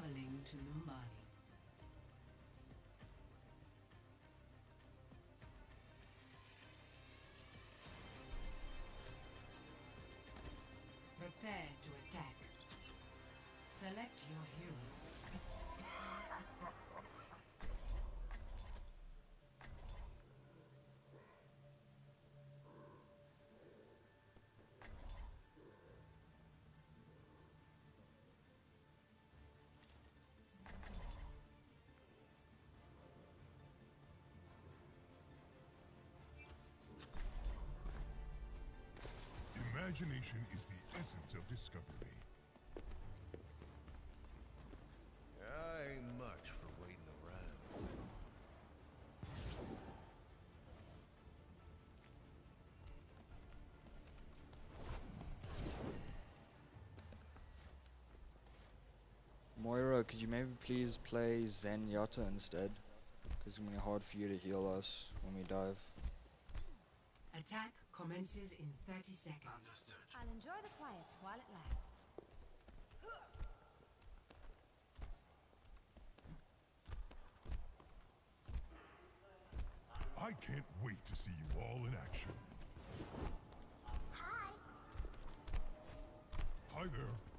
Traveling to Numbani. Prepare to attack. Select your hero. Imagination is the essence of discovery. I ain't much for waiting around. Moira, could you maybe please play Zen Zenyatta instead? Because it's gonna be hard for you to heal us when we dive. Attack commences in 30 seconds. I'll enjoy the quiet while it lasts. I can't wait to see you all in action. Hi. Hi there.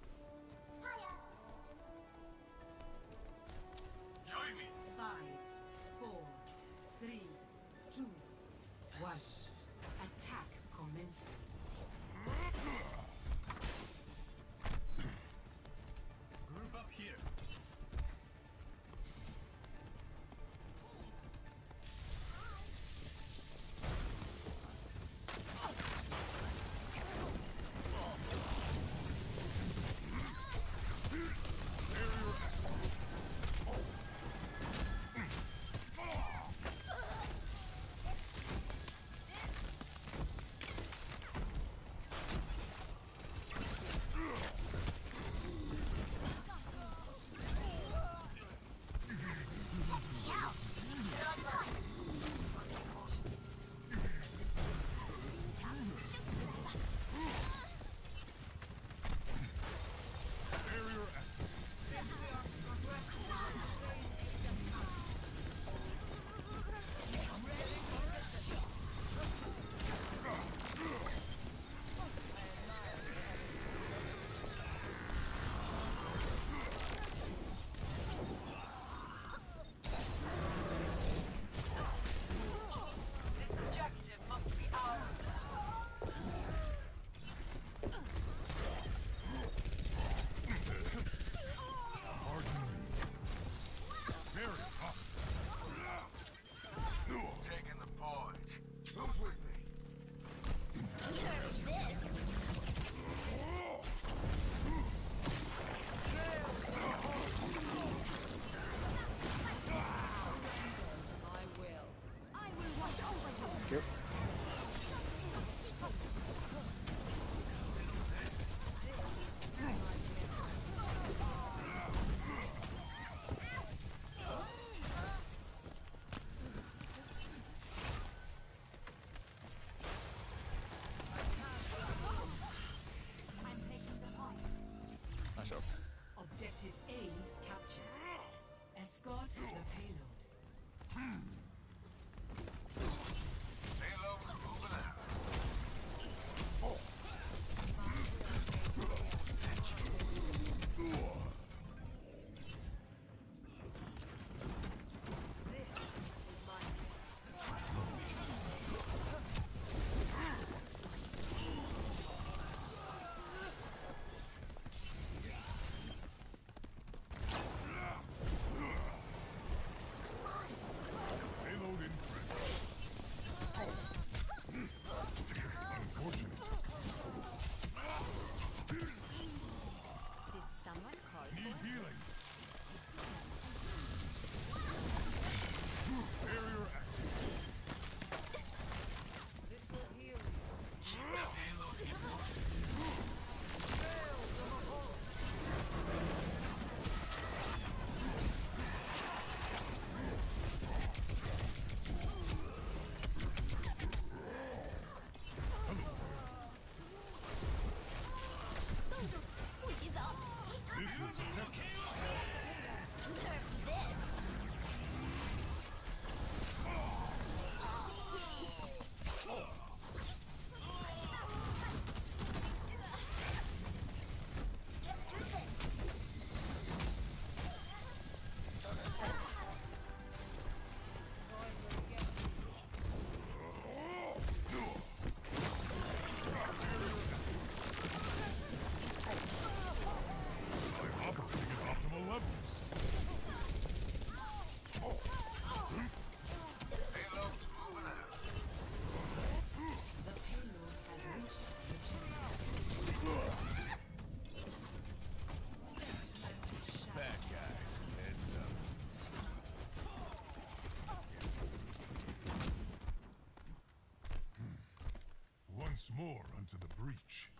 More unto the breach.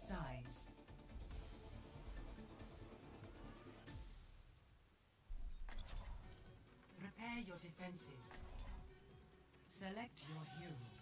Sides. Prepare your defenses. Select your hero.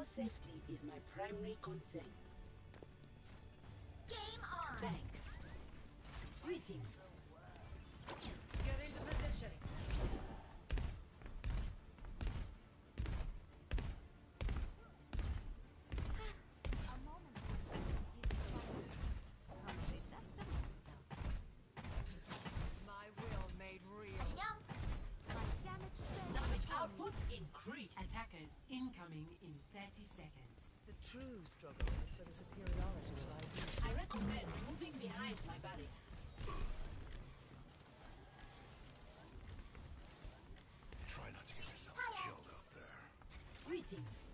Your safety is my primary concern. Game on! Thanks. Greetings. True struggle is for the superiority of ideas. I recommend moving behind my barrier. Try not to get yourselves killed out there. Greetings.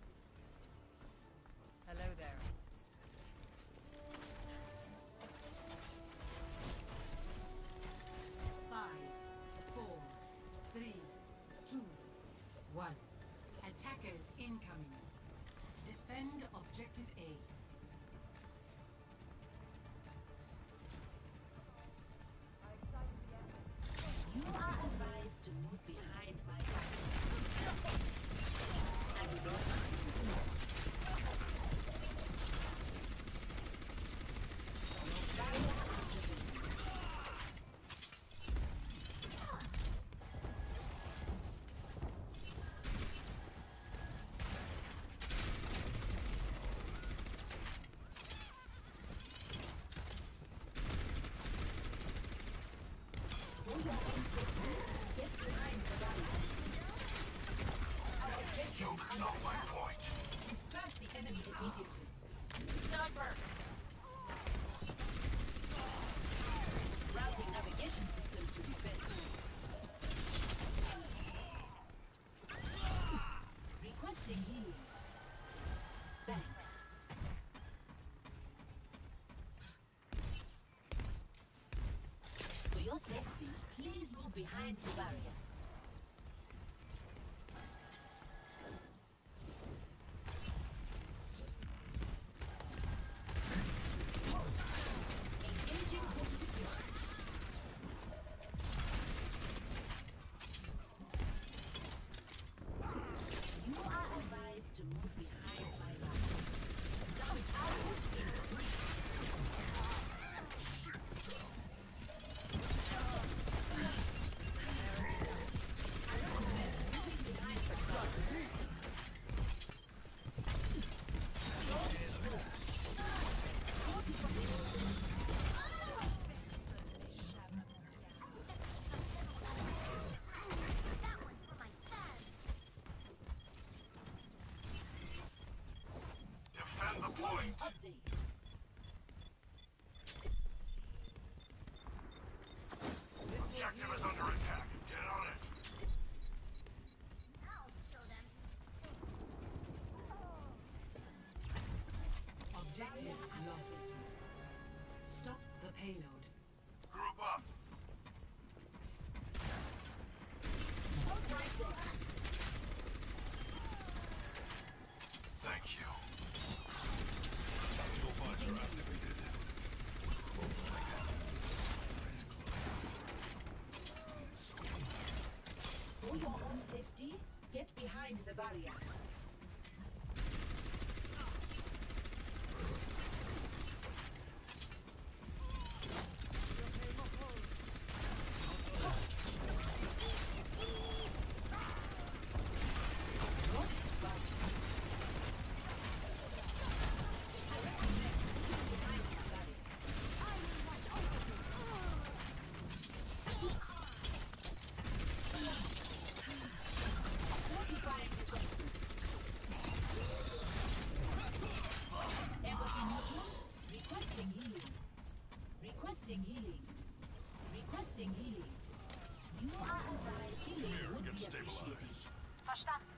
Disperse the enemy. Routing navigation system to defense. Requesting healing. Thanks. For your safety, please move behind the barrier. Objective is under attack. Get on it. Objective lost. Stop the payload. area. Requesting healing. Requesting healing. You are advised healing would be appreciated. Verstanden.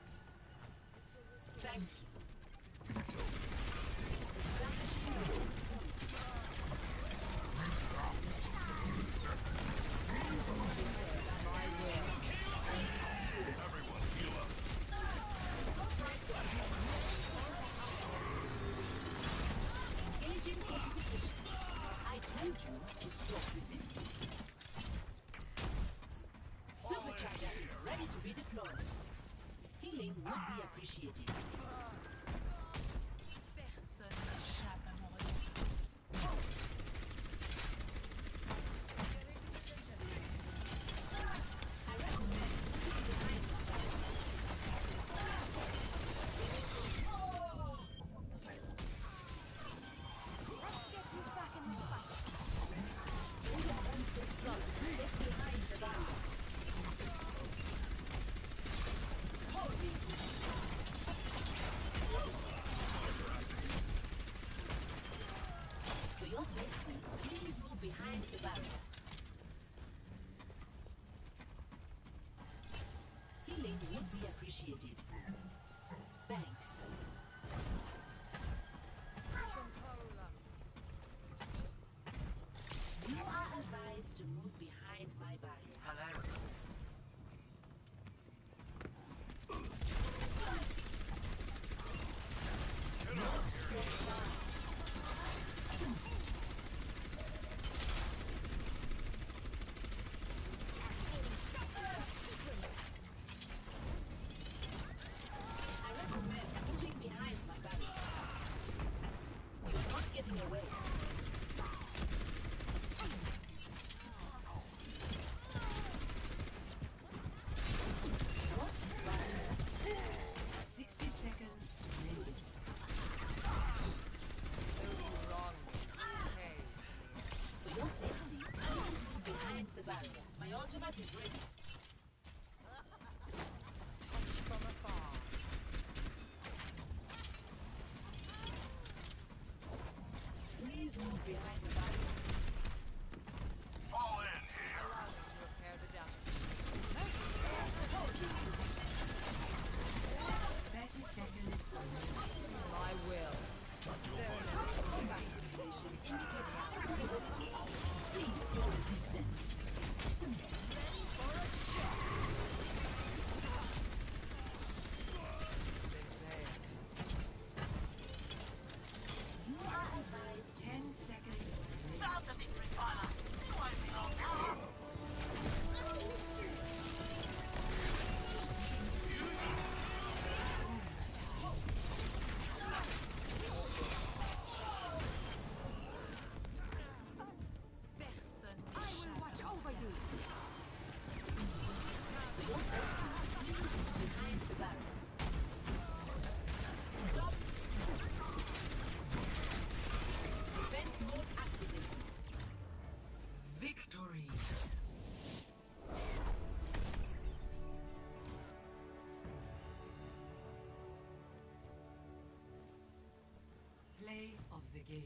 The game.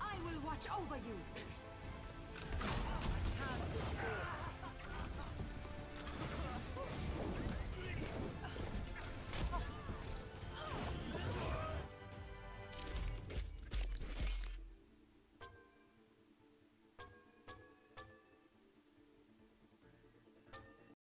I will watch over you.